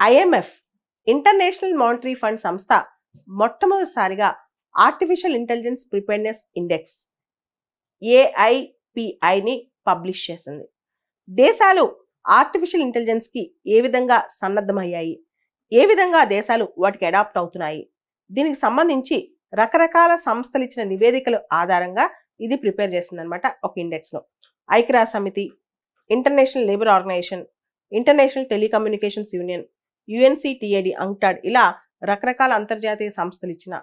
IMF international monetary fund సంస్థ మొట్టమొదటిసారిగా artificial intelligence preparedness index ఏఐపిఐని పబ్లిష్ చేసింది. దేశాలు ఆర్టిఫిషియల్ ఇంటెలిజెన్స్కి ఏ విధంగా సన్నద్ధమయ్యాయి? ఏ విధంగా దేశాలు వాటికి అడాప్ట్ అవుతున్నాయి? దీనికి సంబంధించి రకరకాల సంస్థలు ఇచ్చిన నివేదికల ఆధారంగా ఇది ప్రిపేర్ చేసిందనమాట ఒక ఇండెక్స్లో ఐక్యరాజ్య సమితి international labour organization international telecommunications union UNCTAD UNCTAD ఇలా రకరకాల అంతర్జాతీయ సంస్థలు ఇచ్చిన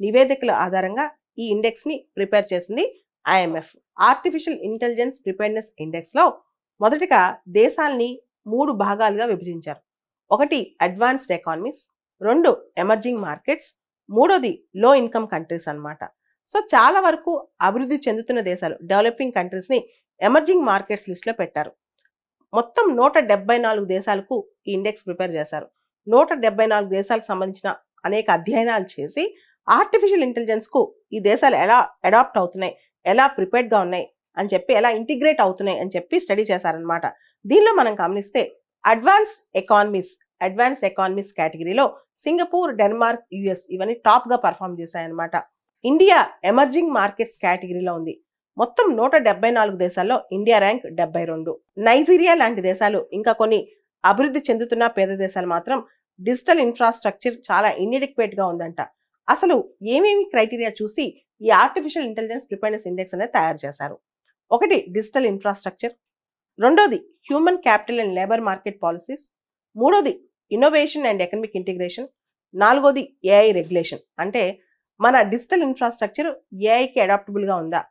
నివేదికల ఆధారంగా ఈ ఇండెక్స్ని ప్రిపేర్ చేసింది ఐఎంఎఫ్. ఆర్టిఫిషియల్ ఇంటెలిజెన్స్ ప్రిపేర్నెస్ ఇండెక్స్లో మొదటిగా దేశాల్ని మూడు భాగాలుగా విభజించారు. ఒకటి అడ్వాన్స్డ్ ఎకానమీస్ రెండు ఎమర్జింగ్ మార్కెట్స్ మూడోది లో ఇన్కమ్ కంట్రీస్ అన్నమాట. సో చాలా వరకు అభివృద్ధి చెందుతున్న దేశాలు డెవలపింగ్ కంట్రీస్ని ఎమర్జింగ్ మార్కెట్స్ లిస్ట్లో పెట్టారు. మొత్తం నూట డెబ్బై నాలుగు దేశాలకు ఈ ఇండెక్స్ ప్రిపేర్ చేశారు. నూట డెబ్బై నాలుగు దేశాలకు సంబంధించిన అనేక అధ్యయనాలు చేసి ఆర్టిఫిషియల్ ఇంటెలిజెన్స్కు ఈ దేశాలు ఎలా అడాప్ట్ అవుతున్నాయి ఎలా ప్రిపేర్డ్గా ఉన్నాయి అని చెప్పి ఎలా ఇంటిగ్రేట్ అవుతున్నాయి అని చెప్పి స్టడీ చేశారనమాట దీనిలో మనం గమనిస్తే అడ్వాన్స్డ్ ఎకానమీస్ అడ్వాన్స్డ్ ఎకానమీస్ కేటగిరీలో సింగపూర్ డెన్మార్క్ యుఎస్ ఇవన్నీ టాప్గా పర్ఫామ్ చేశాయన్నమాట. ఇండియా ఎమర్జింగ్ మార్కెట్స్ కేటగిరీలో ఉంది. మొత్తం నూట డెబ్బై నాలుగు దేశాల్లో ఇండియా ర్యాంక్ డెబ్బై రెండు. నైజీరియా లాంటి దేశాలు ఇంకా కొన్ని అభివృద్ధి చెందుతున్న పేద దేశాలు మాత్రం డిజిటల్ ఇన్ఫ్రాస్ట్రక్చర్ చాలా inadequate గా ఉందంట. అసలు ఏమేమి క్రైటీరియా చూసి ఈ ఆర్టిఫిషియల్ ఇంటెలిజెన్స్ ప్రిపేర్నెస్ ఇండెక్స్ అనేది తయారు చేశారు? ఒకటి డిజిటల్ ఇన్ఫ్రాస్ట్రక్చర్. రెండోది human capital and labour market policies. మూడోది ఇన్నోవేషన్ అండ్ ఎకనమిక్ ఇంటిగ్రేషన్. నాలుగోది ఏఐ రెగ్యులేషన్. అంటే మన డిజిటల్ ఇన్ఫ్రాస్ట్రక్చర్ ఏఐకి అడాప్టబుల్గా ఉందా?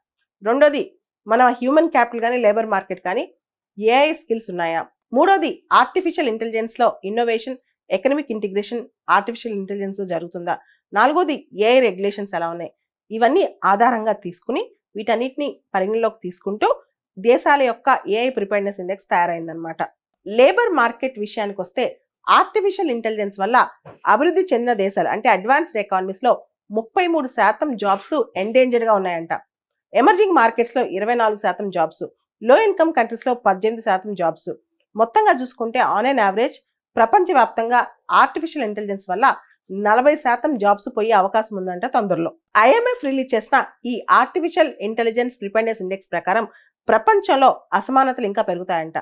రెండోది మన హ్యూమన్ క్యాపిటల్ కానీ లేబర్ మార్కెట్ కానీ ఏఐ స్కిల్స్ ఉన్నాయా? మూడోది artificial ఇంటెలిజెన్స్లో innovation economic integration artificial intelligence జరుగుతుందా? నాలుగోది ఏఐ రెగ్యులేషన్స్ ఎలా ఉన్నాయి? ఇవన్నీ ఆధారంగా తీసుకుని వీటన్నిటిని పరిగణలోకి తీసుకుంటూ దేశాల యొక్క ఏఐ ప్రిపేర్నెస్ ఇండెక్స్ తయారైందనమాట లేబర్ మార్కెట్ విషయానికి వస్తే ఆర్టిఫిషియల్ ఇంటెలిజెన్స్ వల్ల అభివృద్ధి చెందిన దేశాలు అంటే అడ్వాన్స్డ్ ఎకానమీస్లో ముప్పై మూడు శాతం జాబ్స్ ఎండేంజర్డ్గా ఉన్నాయంట. ఎమర్జింగ్ మార్కెట్స్లో ఇరవై నాలుగు శాతం జాబ్స్లో ఇన్కమ్ కంట్రీస్లో పద్దెనిమిది శాతం జాబ్స్ మొత్తంగా చూసుకుంటే ఆన్ అండ్ యావరేజ్ ప్రపంచవ్యాప్తంగా ఆర్టిఫిషియల్ ఇంటెలిజెన్స్ వల్ల నలభై శాతం జాబ్స్ పోయే అవకాశం ఉందంట తొందరలో. ఐఎంఎఫ్ రిలీజ్ చేసిన ఈ ఆర్టిఫిషియల్ ఇంటెలిజెన్స్ ప్రిపేర్నెస్ ఇండెక్స్ ప్రకారం ప్రపంచంలో అసమానతలు ఇంకా పెరుగుతాయంట.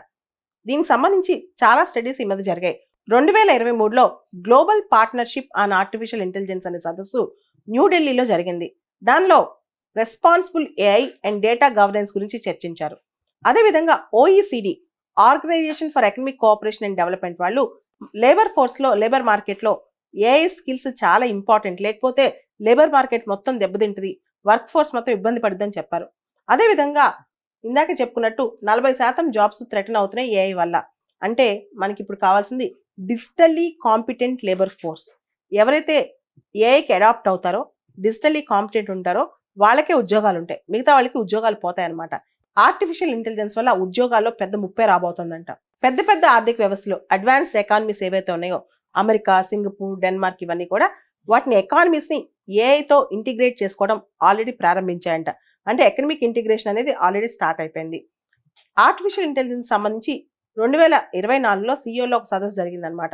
దీనికి సంబంధించి చాలా స్టడీస్ ఈ మధ్య జరిగాయి. రెండు వేల ఇరవై మూడులో global partnership on artificial intelligence అనే సదస్సు న్యూఢిల్లీలో జరిగింది. దానిలో responsible AI and data governance గురించి చర్చించారు. అదేవిధంగా OECD organisation for economic cooperation and development వాళ్ళు లేబర్ ఫోర్స్లో లేబర్ మార్కెట్లో ఏఐ స్కిల్స్ చాలా ఇంపార్టెంట్. లేకపోతే లేబర్ మార్కెట్ మొత్తం దెబ్బతింటుంది. వర్క్ ఫోర్స్ మొత్తం ఇబ్బంది పడుద్దని చెప్పారు. అదేవిధంగా ఇందాక చెప్పుకున్నట్టు నలభై శాతం జాబ్స్ థ్రెటన్ అవుతున్నాయి ఏఐ వల్ల. అంటే మనకి ఇప్పుడు కావాల్సింది డిజిటల్లీ కాంపిటెంట్ లేబర్ ఫోర్స్. ఎవరైతే ఏఐకి అడాప్ట్ అవుతారో డిజిటల్లీ కాంపిటెంట్ ఉంటారో వాళ్ళకే ఉద్యోగాలు ఉంటాయి మిగతా వాళ్ళకి ఉద్యోగాలు పోతాయన్నమాట. ఆర్టిఫిషియల్ ఇంటెలిజెన్స్ వల్ల ఉద్యోగాల్లో పెద్ద ముప్పై రాబోతుందంట. పెద్ద పెద్ద ఆర్థిక వ్యవస్థలు అడ్వాన్స్డ్ ఎకానమీస్ ఏవైతే ఉన్నాయో అమెరికా సింగపూర్ డెన్మార్క్ ఇవన్నీ కూడా వాటిని ఎకానమీస్ని ఏఐతో ఇంటిగ్రేట్ చేసుకోవడం ఆల్రెడీ ప్రారంభించాయంట. అంటే ఎకనమిక్ ఇంటిగ్రేషన్ అనేది ఆల్రెడీ స్టార్ట్ అయిపోయింది. ఆర్టిఫిషియల్ ఇంటెలిజెన్స్ సంబంధించి రెండు వేల ఇరవై నాలుగులో సీఈఓలో ఒక సదస్సు జరిగిందనమాట.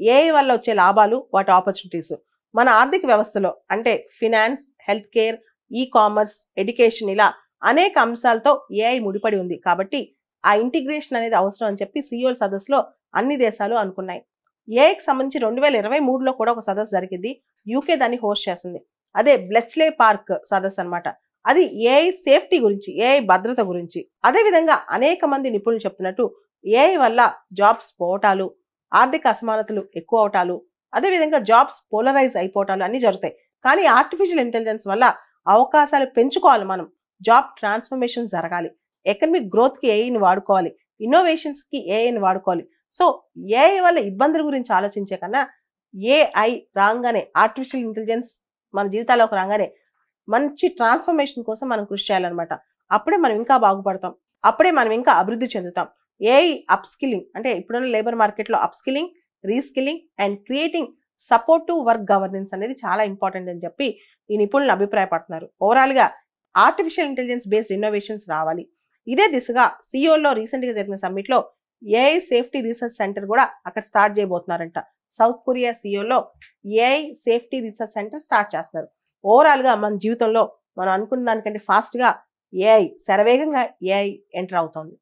ఏఐ వల్ల వచ్చే లాభాలు వాటి ఆపర్చునిటీస్ మన ఆర్థిక వ్యవస్థలో అంటే finance health care ecommerce education ఇలా అనేక అంశాలతో ఏఐ ముడిపడి ఉంది. కాబట్టి ఆ ఇంటిగ్రేషన్ అనేది అవసరం అని చెప్పి సిఇఓల సదస్సులో అన్ని దేశాలు అనుకున్నాయి. ఏఐకి సంబంధించి రెండు వేల ఇరవై మూడులో కూడా ఒక సదస్సు జరిగింది. యూకే దాన్ని హోస్ట్ చేస్తుంది అదే బ్లెచ్లే పార్క్ సదస్సు అనమాట అది ఏఐ సేఫ్టీ గురించి ఏఐ భద్రత గురించి. అదేవిధంగా అనేక మంది నిపుణులు చెప్తున్నట్టు ఏఐ వల్ల జాబ్స్ పోవటాలు ఆర్థిక అసమానతలు ఎక్కువ అవటాలు అదేవిధంగా జాబ్స్ పోలరైజ్ అయిపోవటాలు అన్నీ జరుగుతాయి. కానీ ఆర్టిఫిషియల్ ఇంటెలిజెన్స్ వల్ల అవకాశాలు పెంచుకోవాలి మనం. జాబ్ ట్రాన్స్ఫర్మేషన్ జరగాలి. ఎకనమిక్ గ్రోత్కి ఏఐని వాడుకోవాలి. ఇన్నోవేషన్స్కి ఏఐని వాడుకోవాలి. సో ఏఐ వల్ల ఇబ్బందుల గురించి ఆలోచించే కన్నా ఏఐ రాగానే ఆర్టిఫిషియల్ ఇంటెలిజెన్స్ మన జీవితాల్లోకి రాగానే మంచి ట్రాన్స్ఫర్మేషన్ కోసం మనం కృషి చేయాలన్నమాట. అప్పుడే మనం ఇంకా బాగుపడతాం. అప్పుడే మనం ఇంకా అభివృద్ధి చెందుతాం. ఏఐ అప్స్కిల్లింగ్ అంటే ఇప్పుడున్న లేబర్ మార్కెట్లో upskilling reskilling and creating supportive work governance అనేది చాలా ఇంపార్టెంట్ అని చెప్పి ఈ నిపుణులు అభిప్రాయపడుతున్నారు. ఓవరాల్గా ఆర్టిఫిషియల్ ఇంటెలిజెన్స్ బేస్డ్ ఇన్నోవేషన్స్ రావాలి. ఇదే దిశగా సిఇఓలో రీసెంట్గా జరిగిన సమ్మిట్లో ఏఐ సేఫ్టీ రీసెర్చ్ సెంటర్ కూడా అక్కడ స్టార్ట్ చేయబోతున్నారంట. South Korea సియోలో AI safety research centre start చేస్తున్నారు. ఓవరాల్గా మన జీవితంలో మనం అనుకున్న దానికంటే ఫాస్ట్గా ఏఐ శరవేగంగా ఏఐ ఎంటర్ అవుతోంది.